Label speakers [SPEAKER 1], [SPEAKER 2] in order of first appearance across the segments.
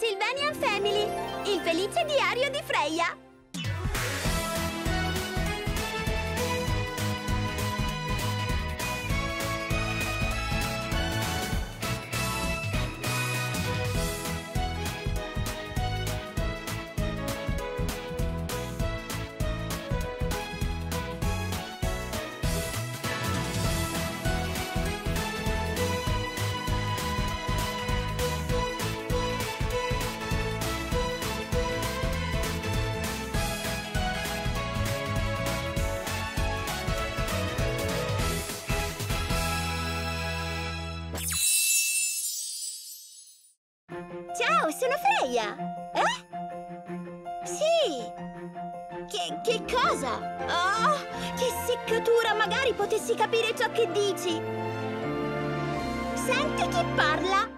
[SPEAKER 1] Sylvanian Family, il felice diario di Freya. Ciao, sono Freya! Eh? Sì! Che, che cosa? Oh, che seccatura! Magari potessi capire ciò che dici! Senti chi parla!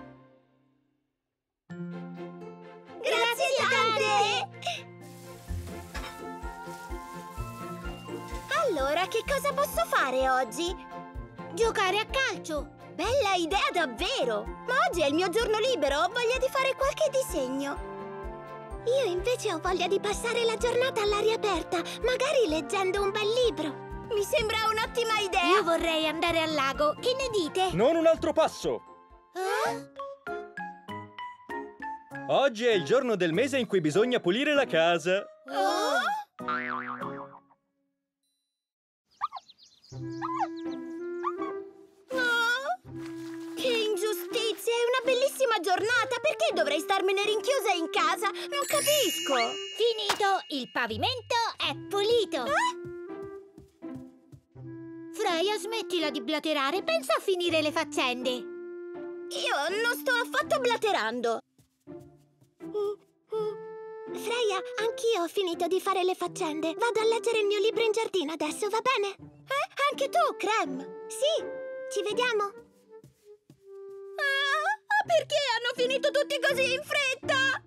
[SPEAKER 1] Grazie tante! Allora, che cosa posso fare oggi? Giocare a calcio! Bella idea davvero! Ma oggi è il mio giorno libero, ho voglia di fare qualche disegno. Io invece ho voglia di passare la giornata all'aria aperta, magari leggendo un bel libro. Mi sembra un'ottima idea!
[SPEAKER 2] Io vorrei andare al lago, che ne dite?
[SPEAKER 3] Non un altro passo!
[SPEAKER 1] Eh?
[SPEAKER 3] Oggi è il giorno del mese in cui bisogna pulire la casa.
[SPEAKER 1] Oh? Oh, giornata! Perché dovrei starmene rinchiusa in casa? Non capisco!
[SPEAKER 2] Finito! Il pavimento è pulito! Freya, smettila di blaterare, pensa a finire le faccende!
[SPEAKER 1] Io non sto affatto blaterando! Freya, anch'io ho finito di fare le faccende. Vado a leggere il mio libro in giardino adesso, va bene? Eh? Anche tu, Crem? Sì, ci vediamo. Perché hanno finito tutti così in fretta?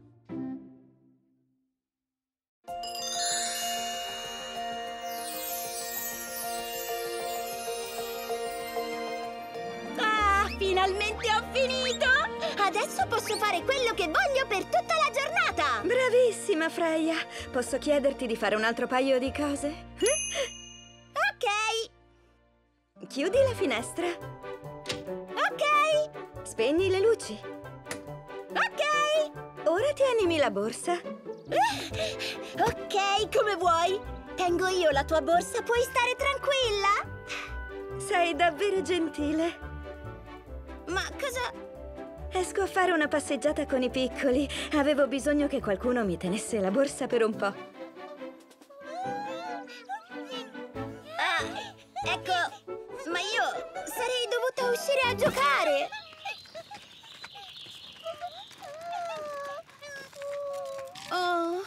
[SPEAKER 1] Ah, finalmente ho finito! Adesso posso fare quello che voglio per tutta la giornata!
[SPEAKER 4] Bravissima, Freya! Posso chiederti di fare un altro paio di cose?
[SPEAKER 1] Ok,
[SPEAKER 4] Chiudi la finestra. Spegni le luci.
[SPEAKER 1] ok!
[SPEAKER 4] Ora ti animi la borsa.
[SPEAKER 1] Ok, come vuoi. Tengo io la tua borsa, puoi stare tranquilla.
[SPEAKER 4] Sei davvero gentile.
[SPEAKER 1] Ma cosa...
[SPEAKER 4] Esco a fare una passeggiata con i piccoli. Avevo bisogno che qualcuno mi tenesse la borsa per un po'.
[SPEAKER 1] Ah, ecco, ma io sarei dovuta uscire a giocare. Oh,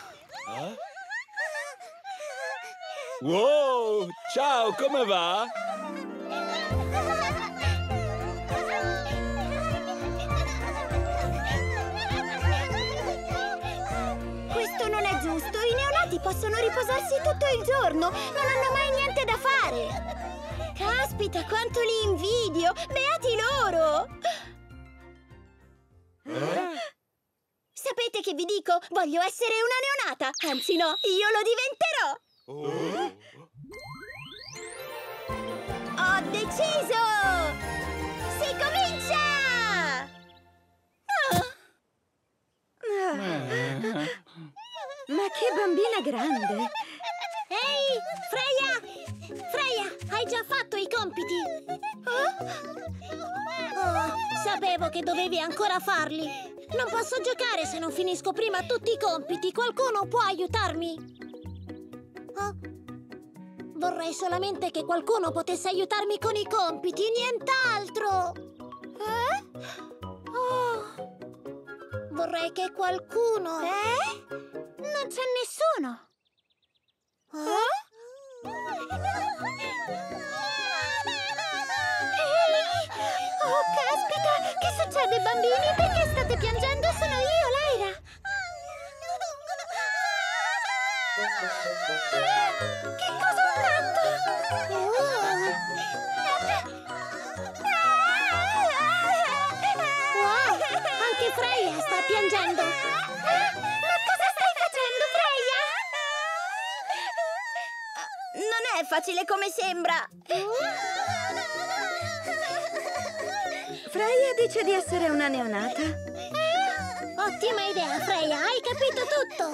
[SPEAKER 3] Wow! Ciao, come va?
[SPEAKER 1] questo non è giusto. I neonati possono riposarsi tutto il giorno. Non hanno mai niente da fare. Caspita, quanto li invidio. Beati loro. Sapete che vi dico? Voglio essere una neonata. Anzi no, io lo diventerò. Ho deciso! Si comincia! Ah.
[SPEAKER 4] Ah. Ma che bambina grande!
[SPEAKER 2] Ehi, Freya! Freya, hai già fatto i compiti? Oh, sapevo che dovevi ancora farli. Non posso giocare se non finisco prima tutti i compiti. Qualcuno può aiutarmi? Oh, Vorrei solamente che qualcuno potesse aiutarmi con i compiti, nient'altro.
[SPEAKER 1] Eh?
[SPEAKER 2] Oh, vorrei che qualcuno...
[SPEAKER 1] Eh?
[SPEAKER 2] Non c'è nessuno.
[SPEAKER 1] Ehi! Oh, caspita! Che succede, bambini? Perché state piangendo?
[SPEAKER 2] Piangendo.
[SPEAKER 1] Ma cosa stai facendo, Freya? Non è facile come sembra.
[SPEAKER 4] Freya dice di essere una neonata.
[SPEAKER 2] Ottima idea, Freya, hai capito tutto.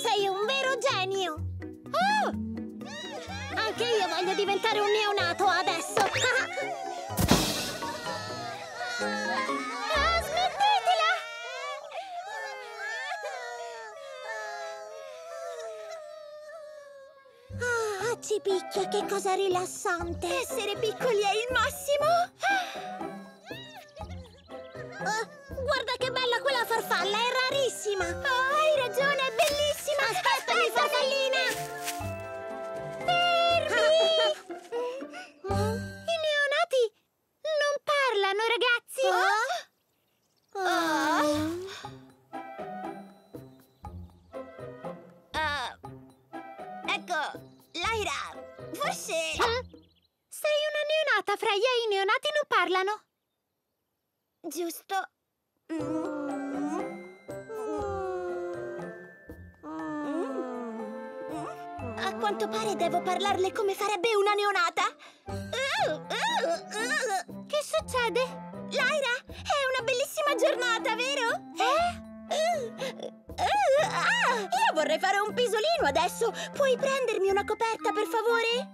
[SPEAKER 2] Sei un vero genio. Oh! Anche io voglio diventare un neonato adesso.
[SPEAKER 1] Ah,
[SPEAKER 2] Accipicchia, che cosa rilassante.
[SPEAKER 1] Essere piccoli è il massimo!
[SPEAKER 2] Ah, guarda che bella quella farfalla, è rarissima.
[SPEAKER 1] Oh, hai ragione, è bellissima!
[SPEAKER 2] Aspettami, farfallina.
[SPEAKER 1] I neonati non parlano, ragazzi! Ah, ecco, Laira, forse... Sei una neonata, Freya, i neonati non parlano. Giusto. A quanto pare devo parlarle come farebbe una neonata. Che succede? Laira, è una bellissima giornata, vero? Eh? Ah, io vorrei fare un pisolino adesso. Puoi prendermi una coperta, per favore?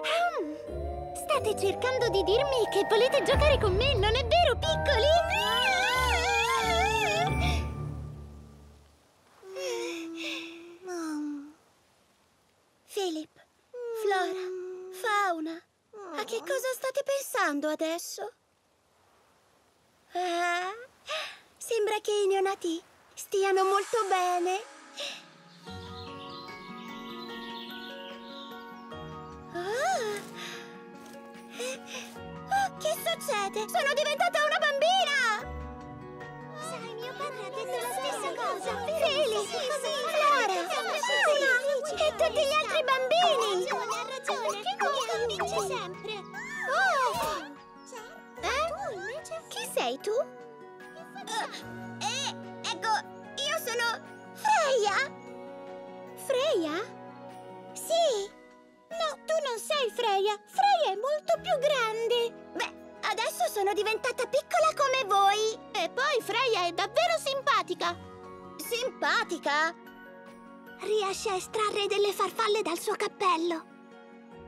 [SPEAKER 1] Ehm, State cercando di dirmi che volete giocare con me, non è vero, piccoli? Philip, Flora, Fauna, a che cosa state pensando adesso? Ah, sembra che i neonati stiano molto bene. Ah. Oh, che succede? Sono diventata una bambina! Sai, mio padre ha detto la stessa cosa. Philip, Flora, sì, e tutti gli altri bambini. Ha ragione, ha ragione. vince sempre. Oh! Eh? Chi sei tu? Io sono Freya. Freya? Sì. No, tu non sei Freya. Freya è molto più grande. Beh, adesso sono diventata piccola come voi. E poi Freya è davvero simpatica. Simpatica? Riesce a estrarre delle farfalle dal suo cappello.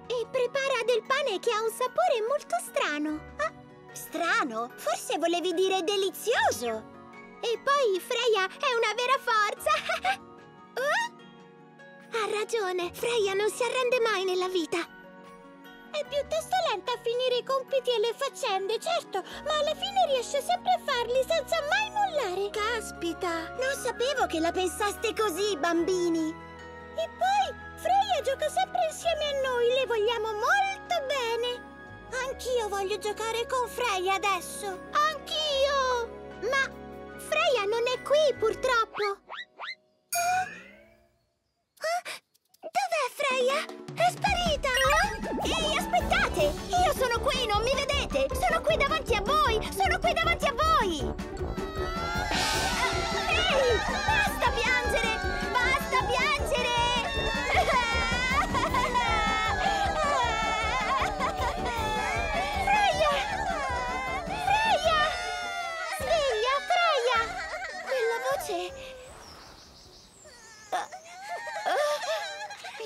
[SPEAKER 1] E prepara del pane che ha un sapore molto strano. Ah, strano? Forse volevi dire delizioso. E poi Freya è una vera forza. Oh? Ha ragione, Freya non si arrende mai nella vita. È piuttosto lenta a finire i compiti e le faccende, certo, ma alla fine riesce sempre a farli senza mai mollare. Caspita, non sapevo che la pensaste così, bambini. E poi, Freya gioca sempre insieme a noi, le vogliamo molto bene. Anch'io voglio giocare con Freya adesso. Anch'io! Ma Qui, purtroppo. Dov'è Freya? È sparita! Ehi, aspettate! Io sono qui, non mi vedete? Sono qui davanti a voi! Sono qui davanti a voi!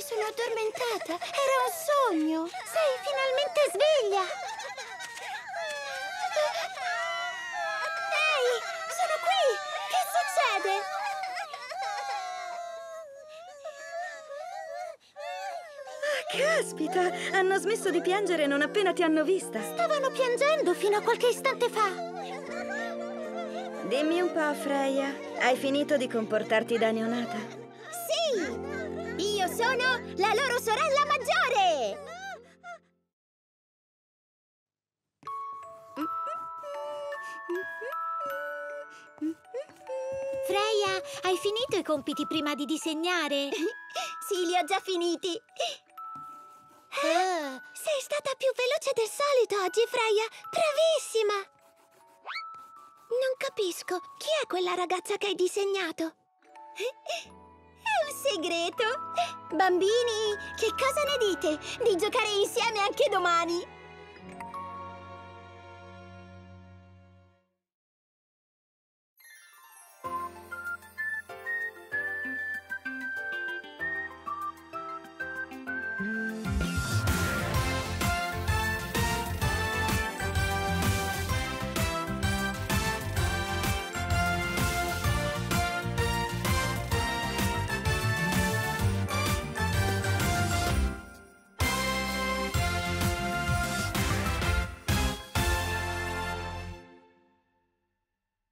[SPEAKER 1] Sono addormentata. Era un sogno. Sei finalmente sveglia. Ehi, sono qui. Che succede?
[SPEAKER 4] Caspita, hanno smesso di piangere non appena ti hanno vista.
[SPEAKER 1] Stavano piangendo fino a qualche istante fa.
[SPEAKER 4] Dimmi un po', Freya, hai finito di comportarti da neonata?
[SPEAKER 1] Sì! Sono la loro sorella maggiore!
[SPEAKER 2] Freya, hai finito i compiti prima di disegnare?
[SPEAKER 1] Sì, li ho già finiti.
[SPEAKER 2] Ah,
[SPEAKER 1] Sei stata più veloce del solito oggi, Freya. Bravissima! capisco. Chi è quella ragazza che hai disegnato? Segreto. Bambini, che cosa ne dite di giocare insieme anche domani?